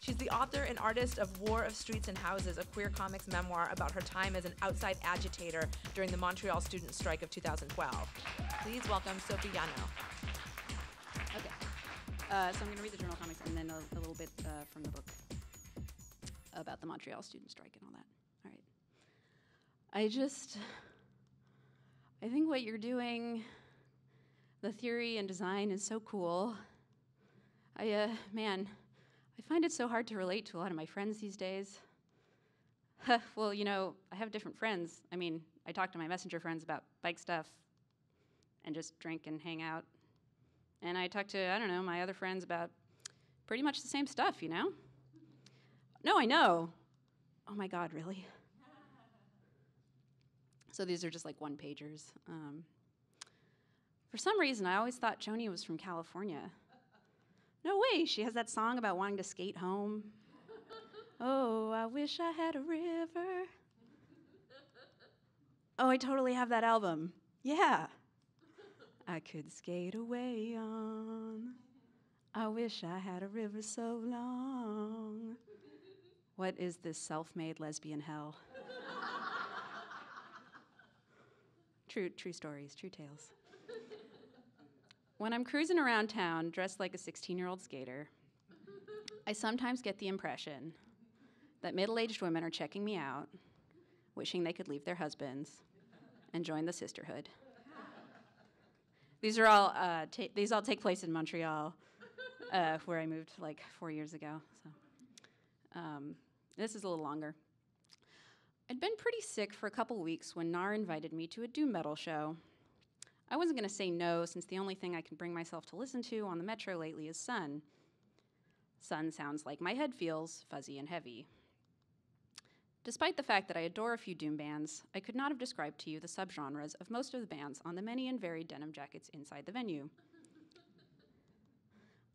She's the author and artist of War of Streets and Houses, a queer comics memoir about her time as an outside agitator during the Montreal student strike of 2012. Please welcome Sophie Yanow. Okay. Uh, so I'm going to read the journal comics and then a, a little bit uh, from the book about the Montreal student strike and all that. All right. I just, I think what you're doing, the theory and design is so cool. I, uh, man, I find it so hard to relate to a lot of my friends these days. well, you know, I have different friends. I mean, I talk to my messenger friends about bike stuff and just drink and hang out. And I talk to, I don't know, my other friends about pretty much the same stuff, you know? No, I know. Oh my God, really? So these are just like one pagers. Um, for some reason, I always thought Joni was from California. Way, she has that song about wanting to skate home. Oh, I wish I had a river. Oh, I totally have that album. Yeah. I could skate away on. I wish I had a river so long. What is this self made lesbian hell? true, true stories, true tales. When I'm cruising around town dressed like a 16 year old skater, I sometimes get the impression that middle aged women are checking me out, wishing they could leave their husbands and join the sisterhood. These are all uh, these all take place in Montreal, uh, where I moved like four years ago. So um, this is a little longer. I'd been pretty sick for a couple weeks when Nar invited me to a doom metal show. I wasn't going to say no, since the only thing I can bring myself to listen to on the metro lately is Sun. Sun sounds like my head feels, fuzzy and heavy. Despite the fact that I adore a few Doom bands, I could not have described to you the subgenres of most of the bands on the many and varied denim jackets inside the venue.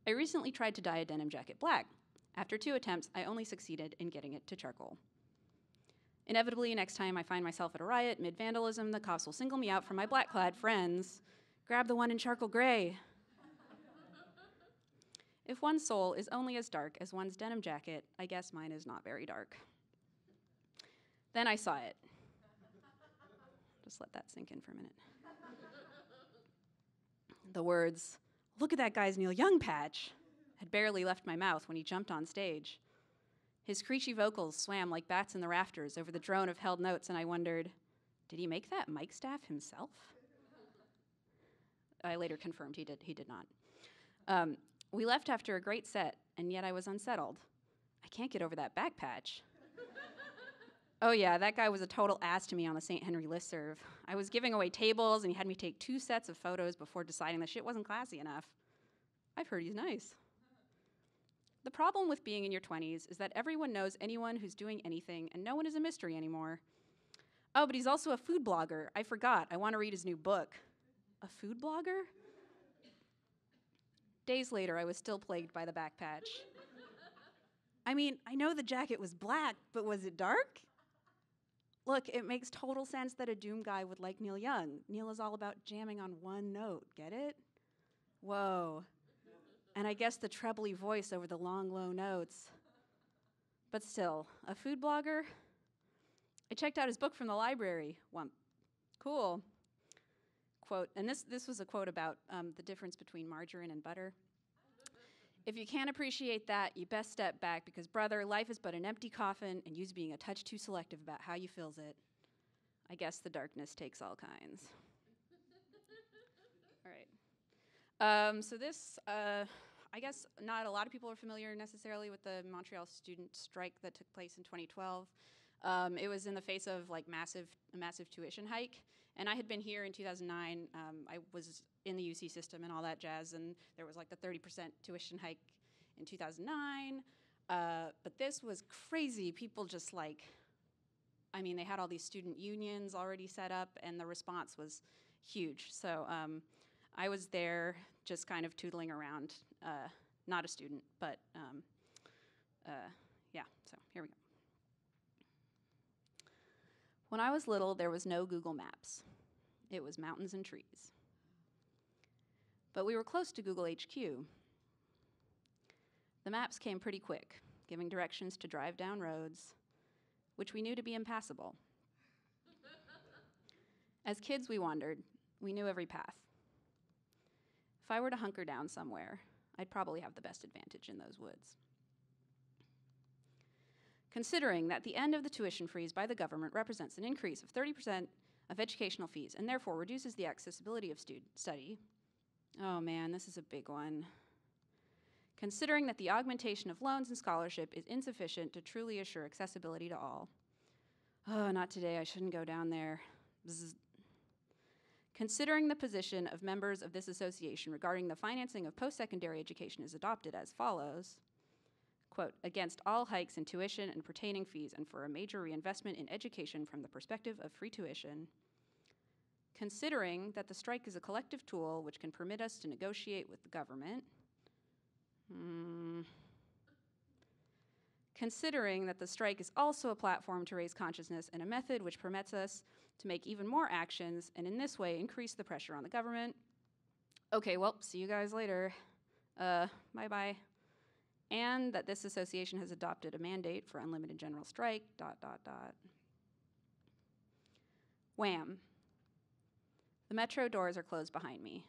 I recently tried to dye a denim jacket black. After two attempts, I only succeeded in getting it to charcoal. Inevitably, next time I find myself at a riot mid vandalism, the cops will single me out from my black clad friends. Grab the one in charcoal gray. if one's soul is only as dark as one's denim jacket, I guess mine is not very dark. Then I saw it. Just let that sink in for a minute. The words, look at that guy's Neil Young patch, had barely left my mouth when he jumped on stage. His screechy vocals swam like bats in the rafters over the drone of held notes, and I wondered, did he make that mic staff himself? I later confirmed he did, he did not. Um, we left after a great set, and yet I was unsettled. I can't get over that back patch. oh, yeah, that guy was a total ass to me on the St-Henri listserv. I was giving away tables, and he had me take two sets of photos before deciding the shit wasn't classy enough. I've heard he's nice. The problem with being in your 20s is that everyone knows anyone who's doing anything, and no one is a mystery anymore. Oh, but he's also a food blogger. I forgot. I want to read his new book. A food blogger? Days later, I was still plagued by the back patch. I mean, I know the jacket was black, but was it dark? Look, it makes total sense that a Doom guy would like Neil Young. Neil is all about jamming on one note, get it? Whoa. And I guess the trebly voice over the long, low notes. But still, a food blogger? I checked out his book from the library. Wump. Cool. Quote, and this, this was a quote about um, the difference between margarine and butter. If you can't appreciate that, you best step back because, brother, life is but an empty coffin and you's being a touch too selective about how you fills it. I guess the darkness takes all kinds. all right. Um, so this, uh, I guess not a lot of people are familiar necessarily with the Montreal student strike that took place in 2012. Um, it was in the face of like massive, massive tuition hike, and I had been here in 2009. Um, I was in the UC system and all that jazz, and there was like the 30% tuition hike in 2009. Uh, but this was crazy. People just like, I mean, they had all these student unions already set up, and the response was huge. So. Um, I was there just kind of tootling around, uh, not a student, but um, uh, yeah, so here we go. When I was little, there was no Google Maps. It was mountains and trees. But we were close to Google HQ. The maps came pretty quick. giving directions to drive down roads, which we knew to be impassable. As kids, we wandered. We knew every path. If I were to hunker down somewhere, I'd probably have the best advantage in those woods. Considering that the end of the tuition freeze by the government represents an increase of 30% of educational fees and therefore reduces the accessibility of study, oh man, this is a big one. Considering that the augmentation of loans and scholarship is insufficient to truly assure accessibility to all. Oh, not today, I shouldn't go down there. Bzz. Considering the position of members of this association regarding the financing of post secondary education is adopted as follows quote, against all hikes in tuition and pertaining fees and for a major reinvestment in education from the perspective of free tuition. Considering that the strike is a collective tool which can permit us to negotiate with the government. Hmm. Considering that the strike is also a platform to raise consciousness and a method which permits us to make even more actions and in this way increase the pressure on the government. Okay, well, see you guys later. Uh, bye bye and that this association has adopted a mandate for unlimited general strike, dot, dot, dot. Wham. The metro doors are closed behind me.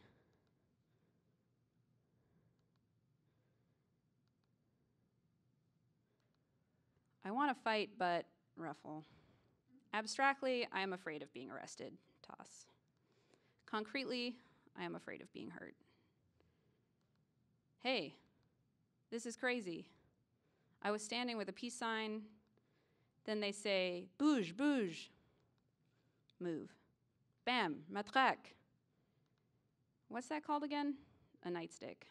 I want to fight, but ruffle. Abstractly, I am afraid of being arrested. Toss. Concretely, I am afraid of being hurt. Hey, this is crazy. I was standing with a peace sign. Then they say, bouge, bouge. Move. Bam, matraque. What's that called again? A nightstick.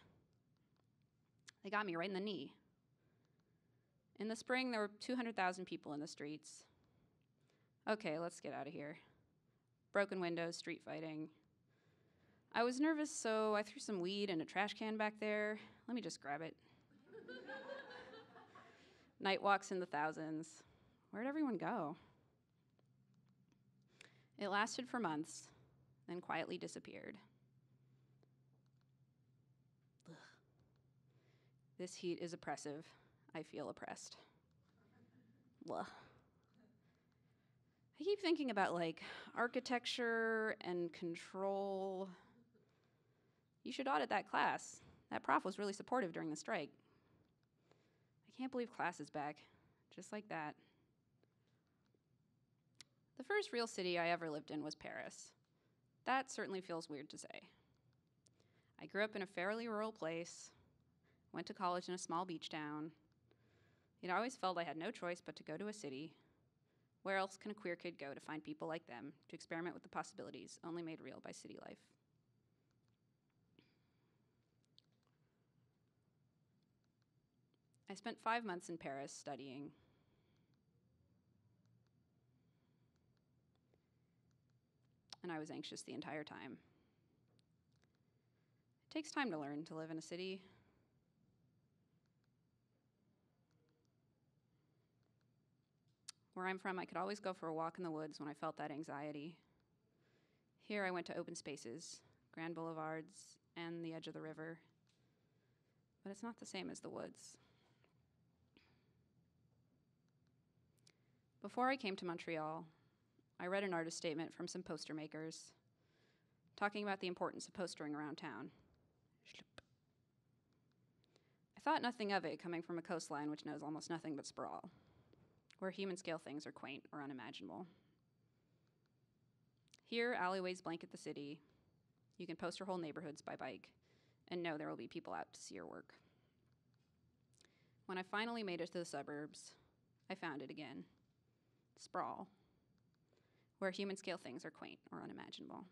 They got me right in the knee. In the spring, there were 200,000 people in the streets. Okay, let's get out of here. Broken windows, street fighting. I was nervous, so I threw some weed in a trash can back there. Let me just grab it. Night walks in the thousands. Where'd everyone go? It lasted for months, then quietly disappeared. Ugh. This heat is oppressive. I feel oppressed. Blah. I keep thinking about like architecture and control. You should audit that class. That prof was really supportive during the strike I can't believe class is back. Just like that. The first real city I ever lived in was Paris. That certainly feels weird to say. I grew up in a fairly rural place, went to college in a small beach town. It always felt I had no choice but to go to a city. Where else can a queer kid go to find people like them, to experiment with the possibilities only made real by city life? I spent five months in Paris studying. And I was anxious the entire time. It takes time to learn to live in a city. Where I'm from, I could always go for a walk in the woods when I felt that anxiety. Here, I went to open spaces, grand boulevards, and the edge of the river. But it's not the same as the woods. Before I came to Montreal, I read an artist statement from some poster makers talking about the importance of postering around town. I thought nothing of it coming from a coastline which knows almost nothing but sprawl, where human scale things are quaint or unimaginable. Here, alleyways blanket the city. You can poster whole neighborhoods by bike and know there will be people out to see your work. When I finally made it to the suburbs, I found it again sprawl, where human scale things are quaint or unimaginable.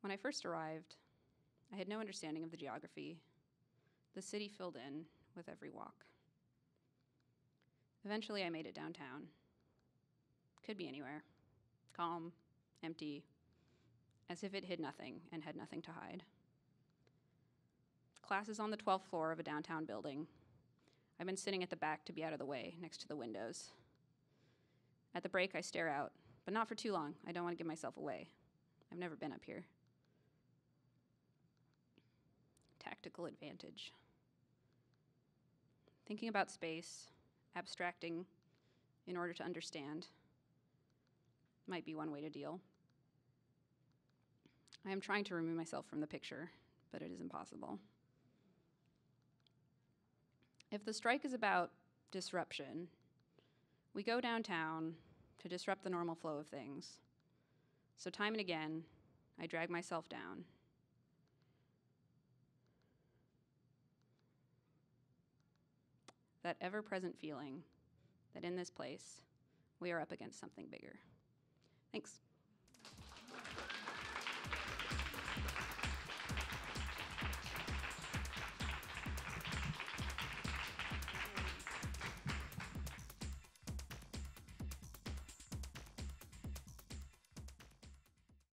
When I first arrived, I had no understanding of the geography. The city filled in with every walk. Eventually, I made it downtown. Could be anywhere. Calm, empty, as if it hid nothing and had nothing to hide. Class is on the 12th floor of a downtown building, I've been sitting at the back to be out of the way, next to the windows. At the break, I stare out, but not for too long. I don't want to give myself away. I've never been up here. Tactical advantage. Thinking about space, abstracting in order to understand, might be one way to deal. I am trying to remove myself from the picture, but it is impossible. If the strike is about disruption, we go downtown to disrupt the normal flow of things. So, time and again, I drag myself down. That ever present feeling that in this place, we are up against something bigger. Thanks.